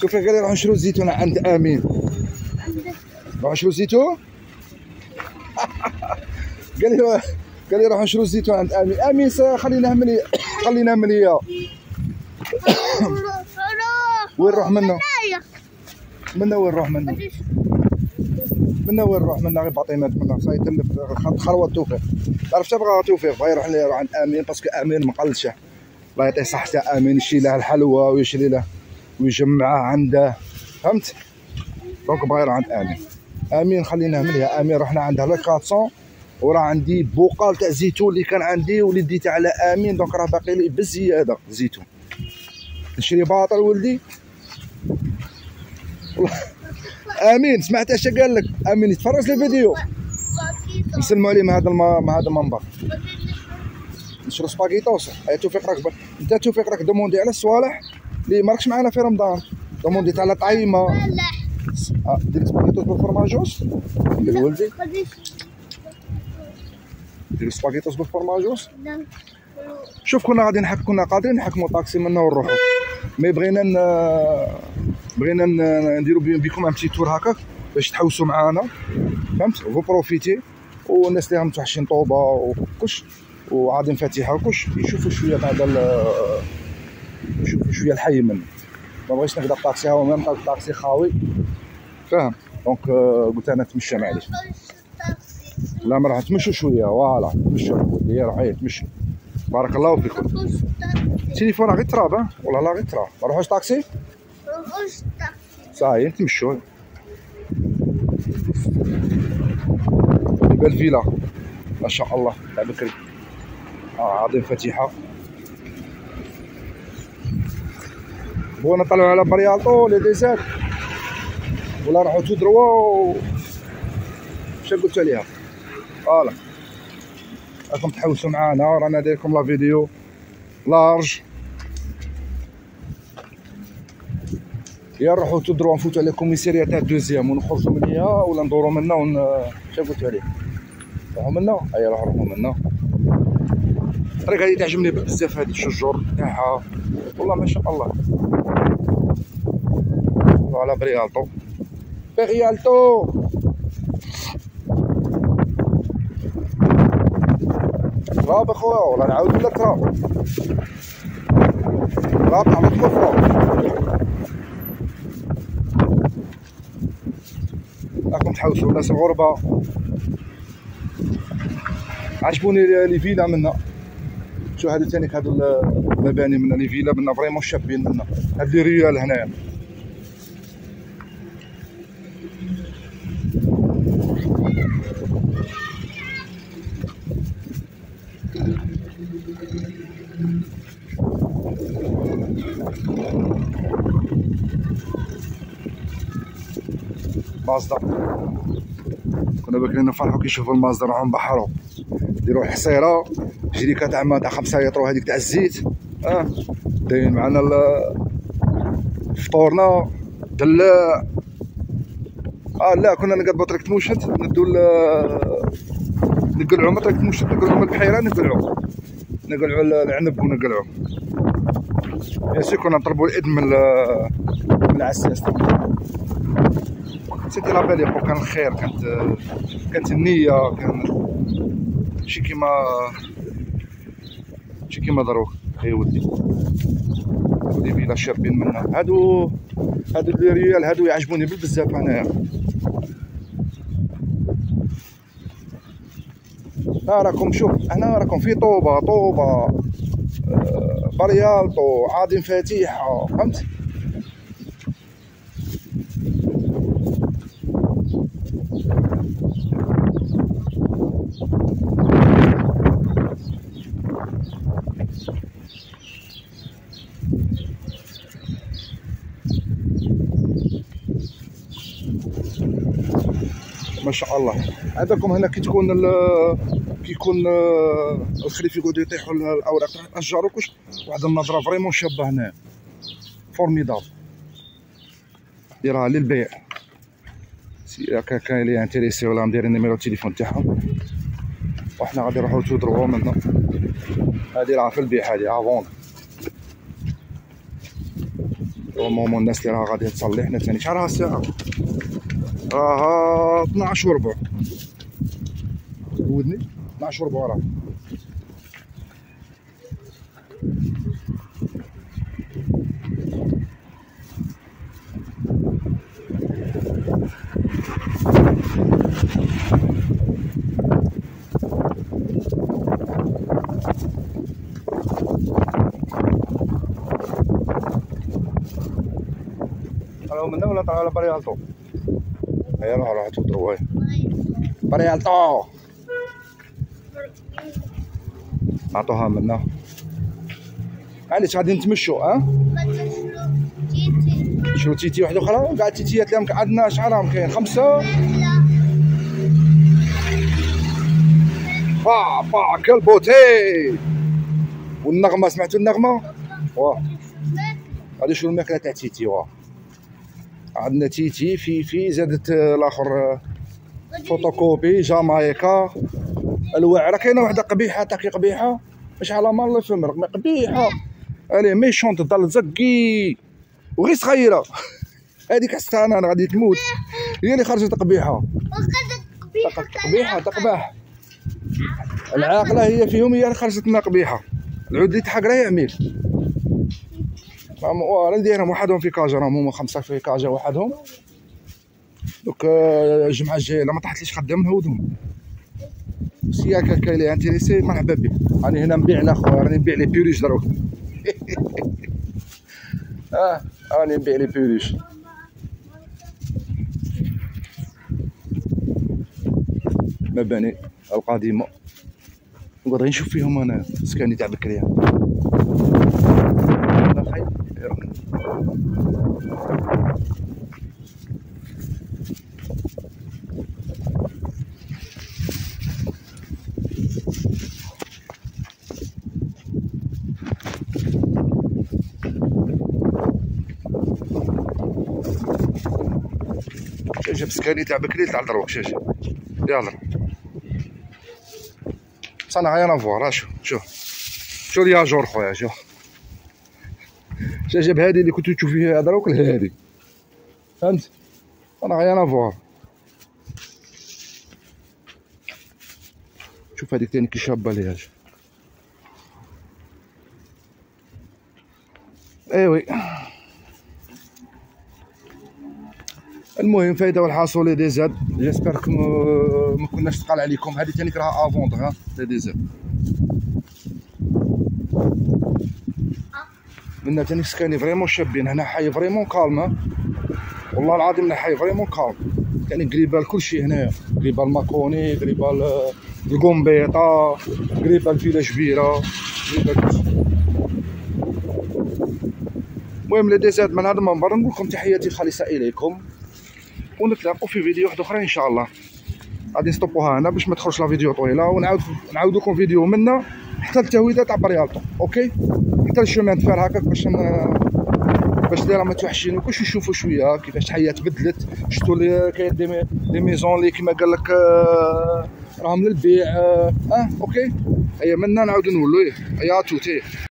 شوفي قال لي روح نشرو الزيتون عند آمين. روح نشرو الزيتون قال لي قال لي روح نشرو الزيتون عند آمين. آمين سا- خلينا ملي خلينا مليا وين نروح منا منا وين نروح منا منا وين نروح منا غير باطيمات منا صاي تلف خروه توفيق. عرفت بغا توفيق؟ بغا يروح لي- يروح عند آمين باسكو آمين مقلشة. الله يعطيه صحته آمين يشري له الحلوى ويشري له. ويجمعه عنده فهمت؟ donc بغا يروح عند آمين. آمين خلينا مليها آمين رحنا عندها لا 400 وراه عندي bocal تاع زيتون اللي كان عندي واللي ديته على آمين. donc راه باقي لي بزيادة زيتون. نشري باطل ولدي. آمين سمعت اش قال لك؟ آمين يتفرج الفيديو نسلموا عليه مع هذا. مع هذا المنبر. نشرو سباغيتوس أي توفيق راك أنت توفيق راك demandé على الصوالح. اللي مالكش معنا في رمضان. demandé على طعيمة. آه، دير سباغيتوس بالفرماجوس دير ولدي. دير سباغيتوس بالفرماجوس شوف كنا غادي نحك كنا قادرين نحكموا طاكسي منا ونروحوا mais بغينا ن... بغينا نديروا بكم un tour هكاك باش تحوسوا معانا. فهمت؟ فو بروفيتي والناس اللي راهم متوحشين طوبة وكلش. وعادين فاتحه وكلش. يشوفوا شوية تاع يشوفوا شوية الحي منه. ما بغيتش نقدر الطاكسي هو ميم الطاكسي خاوي. فاهم دونك آه، قلت أنا نتمشى معليش. لا ما راح تمشوا شوية. فوالا تمشوا ودي راح تمشوا بارك الله فيكم. التليفون راه غير تراب والله لا غير تراب. ما نروحوش طاكسي صاي نتمشوا يبقى الفيلا ما شاء الله. تاع بكري آه عظيم فتيحة. بغينا نطلعوا على بريالطو لي ديزات ولا نروحوا تو دروا اش قلت عليها فوالا. راكم تحوسوا معانا رانا داير لكم لا فيديو. لارج. يا نروحوا tout droit نفوتوا على commissariat تاع deuxième ونخرجوا من هي ولا ندوروا منا ون اش قلت عليه نروحوا منا. ايا راح نروحوا منا. الطريق هذه تعجبني بزاف هذه الشجور تاعها والله ما شاء الله. على بريالطو بريالطو تراب أخويا والله نعاود ولا تراب تراب تاع مطلوب راكم تحوسوا ناس الغربة. عجبوني les villas منا. شو هادو تاني هادو المباني منا les villas منا vraiment شابين منا. هاد لي ريال هنايا. مازدا كنا باكرين نفرحوا كي يشوفوا المازدا راهم نبحروا يديروا حصيره جريكه تاع ما تاع خمسة يطرو هذيك تاع الزيت. آه. دايرين معنا فطورنا. دلاع آه لا كنا نقلبوا طريقة موشد ندو نقلعوا من طريقة موشد نقلعوا من البحيرة نقلعوا نقلعوا ال- العنب ونقلعوا يا سي كنا نطلبوا الاذن من من العساس سيتي لا بال يبقى كان الخير كانت كانت النية كان شي كيما شي كيما دروك اي ولدي ولدي فيلا شابين منها هادو هادو لي ريال هادو يعجبوني بالبزاف أنايا. ها راكم شوف هنا راكم في طوبة طوبة آه، بريالطو عادم فتيحة فهمت؟ ما شاء الله. هذاكم هنا كي تكون ال- كي يكون آه، الخريف يقعدوا يطيحوا ال- الأوراق. تاع الاشجار وكلش واحد النظرة vraiment شابة هنا. formidable. ديرها للبيع si كان كاين اللي intéressé ولا ندير ال numéro التليفون تاعهم. وحنا غادي نروحو tout droit منا هادي راه في البيع هادي à vendre normalement الناس اللي راه غادي تصلي حنا ثاني شحال راها الساعة راها 12 وربع. ودني؟ 12 وربع راه طلعوا منا ولا طلعوا على بريالتو هيا روحوا روحوا تفطروا هاي بريالتو عطوها منا معليش غادي نتمشوا ها شنو تيتي واحدة أخرى كاع تيتيات اللي عندنا شحال راهم كاين خمسه با با كلبوتي والنغمه سمعتوا النغمه واه هذه شنو الماكله تاع تيتي واه عندنا تيتي في في زادت الآخر فوتوكوبي جامايكا الواعرة. كاينة وحدة قبيحة تاكي قبيحة؟ مش على مال الله يفهمك مي قبيحة. ألي ميشونت تضل تزكي وغير صغيرة. هذيك حسيتها أنا غادي تموت. هي اللي خرجت قبيحة. قبيحة تقبح العاقلة هي فيهم هي اللي خرجت لنا قبيحة. العود اللي تحق راه يعمل راه نديرهم وحدهم في كاجا راهم هما خمسة في كاجا وحدهم. دوك آه، الجمعة الجاية لما طحت خدام نهودهم. سياك هكا اللي انتريسي مرحبا بك راني هنا نبيع لاخويا راني نبيع لي بيريش دروك آه راني نبيع لي بيريش مباني القديمه نقعد نشوف فيهم أنا سكاني تاع بكريه جاب سكاني تاع بكري تاع الدروك شاشه يلا. صنع غير نافوار شوف شوف. شوف يا جور خويا شوف. جاب هادي اللي كنتو تشوف فيها دروك لهادي فهمت؟ أنا غير نافوار شوف هذيك تاني كي شابة ليهاش ايوي المهم فايدة والحاصل DZ. j'espère ما كناش ثقال عليكم. هذه ثاني راها à vendre ها DZ. منا ثاني سكاني vraiment شابين. هنا حي vraiment calme والله العظيم هنا حي vraiment calme. يعني قريبه لكلشي هنايا. قريبه الماكوني قريبه الكومبيطا قريبه الفيلا كبيرة قريبه كلشي المهم les DZ من هذا المنبر نقول لكم تحياتي خالصة إليكم. ونتلاقوا في فيديو واحد أخرى إن شاء الله. غادي نستوبوها هنا باش ما تخرجش la vidéo طويلة ونعاود نعاود لكم فيديو منا حتى التهويدة تاع بريالطو أوكي؟ حتى ال chemin de fer هكاك باش باش دايرة ما توحشينوكوش نشوفوا شوية كيفاش الحياة تبدلت. شفتوا لي كاين des, des maisons اللي كيما قال لك آه، راهم للبيع آه, آه أوكي؟ هيا منا نعاودو إيه يا توتي